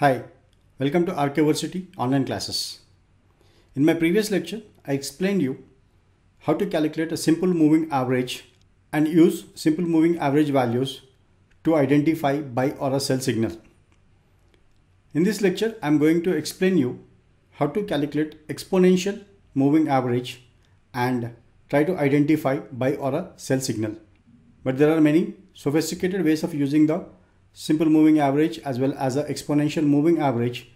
Hi, welcome to RK Varsity online classes. In my previous lecture, I explained you how to calculate a simple moving average and use simple moving average values to identify buy or a sell signal. In this lecture, I am going to explain you how to calculate exponential moving average and try to identify buy or a sell signal. But there are many sophisticated ways of using the simple moving average as well as the exponential moving average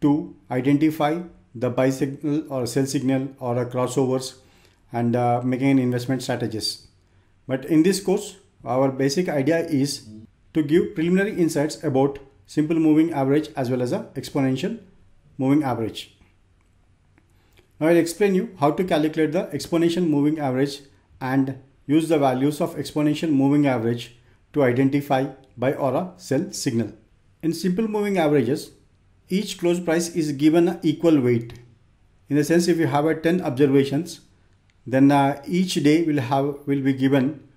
to identify the buy signal or sell signal or a crossovers and uh, making an investment strategies. But in this course, our basic idea is to give preliminary insights about simple moving average as well as a exponential moving average. Now I'll explain you how to calculate the exponential moving average and use the values of exponential moving average to identify buy or a sell signal. In simple moving averages, each close price is given an equal weight. In the sense, if you have a 10 observations, then uh, each day will have will be given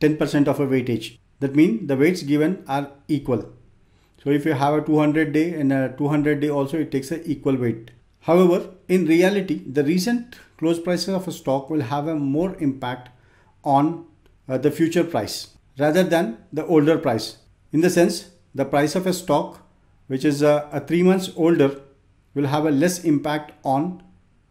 10% of a weightage. That means the weights given are equal. So if you have a 200 day and a 200 day also, it takes a equal weight. However, in reality, the recent close prices of a stock will have a more impact on uh, the future price rather than the older price. In the sense, the price of a stock which is a, a three months older will have a less impact on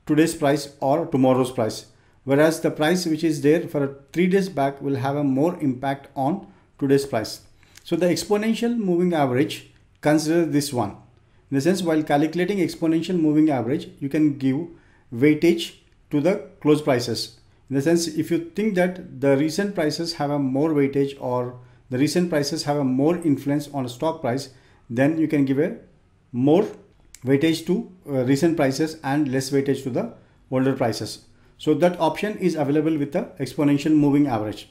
today's price or tomorrow's price. Whereas the price which is there for three days back will have a more impact on today's price. So the exponential moving average consider this one. In the sense while calculating exponential moving average, you can give weightage to the close prices in the sense if you think that the recent prices have a more weightage or the recent prices have a more influence on a stock price then you can give a more weightage to uh, recent prices and less weightage to the older prices. So that option is available with the exponential moving average.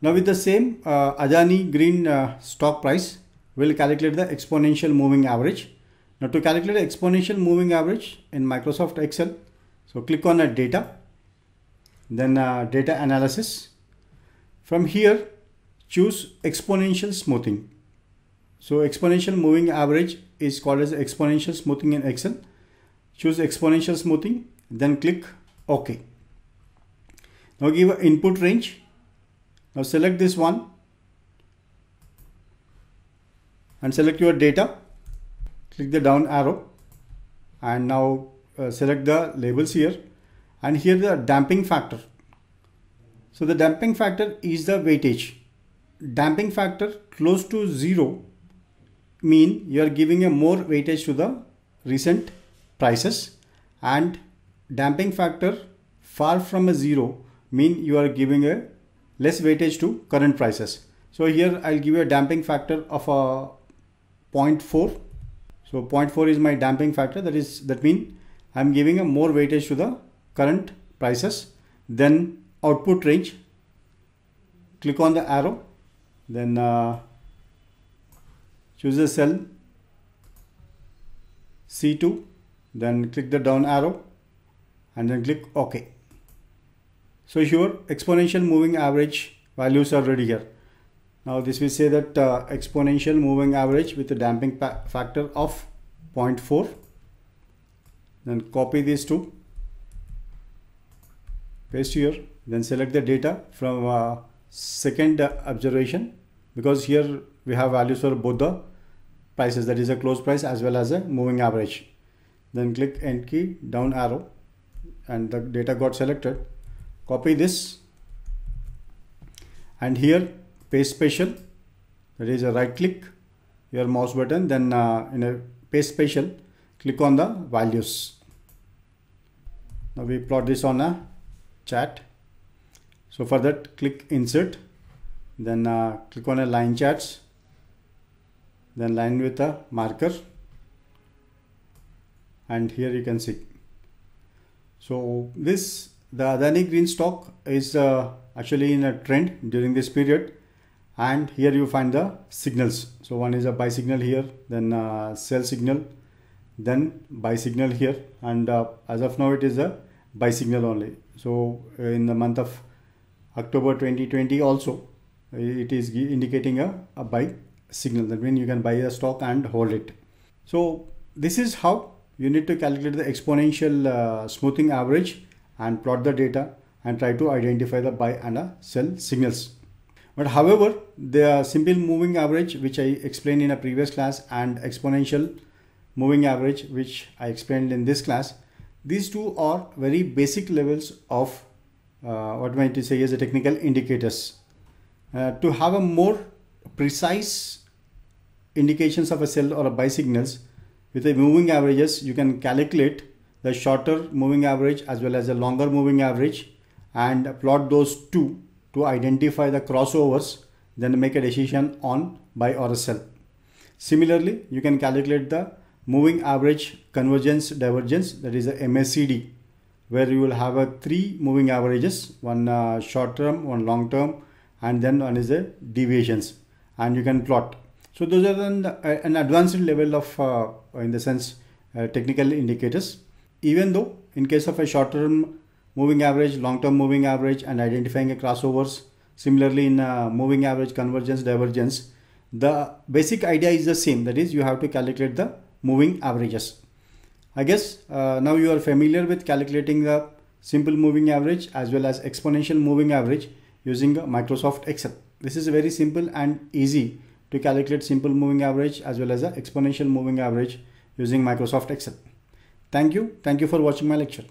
Now with the same uh, Adani green uh, stock price we'll calculate the exponential moving average. Now to calculate exponential moving average in Microsoft Excel so click on a data then uh, data analysis. From here, choose exponential smoothing. So exponential moving average is called as exponential smoothing in Excel. Choose exponential smoothing, then click OK. Now give an input range. Now select this one and select your data. Click the down arrow and now uh, select the labels here and here the damping factor. So the damping factor is the weightage. Damping factor close to zero mean you are giving a more weightage to the recent prices and damping factor far from a zero mean you are giving a less weightage to current prices. So here I'll give you a damping factor of a 0.4. So 0.4 is my damping factor that is that mean I'm giving a more weightage to the current prices then output range click on the arrow then uh, choose a cell C2 then click the down arrow and then click OK. So here exponential moving average values are ready here. Now this will say that uh, exponential moving average with a damping factor of 0.4 then copy these two paste here then select the data from uh, second observation because here we have values for both the prices that is a close price as well as a moving average. Then click end key down arrow and the data got selected. Copy this and here paste special that is a right click your mouse button then uh, in a paste special click on the values. Now we plot this on a chart so for that click insert then uh, click on a line charts then line with a marker. And here you can see. So this the Adani green stock is uh, actually in a trend during this period. And here you find the signals. So one is a buy signal here then uh, sell signal then buy signal here. And uh, as of now it is a buy signal only so uh, in the month of October 2020 also uh, it is indicating a, a buy signal. That means you can buy a stock and hold it. So this is how you need to calculate the exponential uh, smoothing average and plot the data and try to identify the buy and a sell signals. But however, the simple moving average, which I explained in a previous class and exponential moving average, which I explained in this class, these two are very basic levels of uh, what might you say is a technical indicators. Uh, to have a more precise indications of a sell or a buy signals with the moving averages, you can calculate the shorter moving average as well as a longer moving average and plot those two to identify the crossovers then make a decision on buy or a sell. Similarly, you can calculate the moving average convergence divergence that is a MACD where you will have a three moving averages one uh, short term one long term and then one is a deviations and you can plot so those are an, uh, an advanced level of uh, in the sense uh, technical indicators even though in case of a short term moving average, long-term moving average and identifying a crossovers. Similarly in uh, moving average, convergence, divergence, the basic idea is the same. That is you have to calculate the moving averages. I guess uh, now you are familiar with calculating the simple moving average as well as exponential moving average using Microsoft Excel. This is very simple and easy to calculate simple moving average as well as a exponential moving average using Microsoft Excel. Thank you. Thank you for watching my lecture.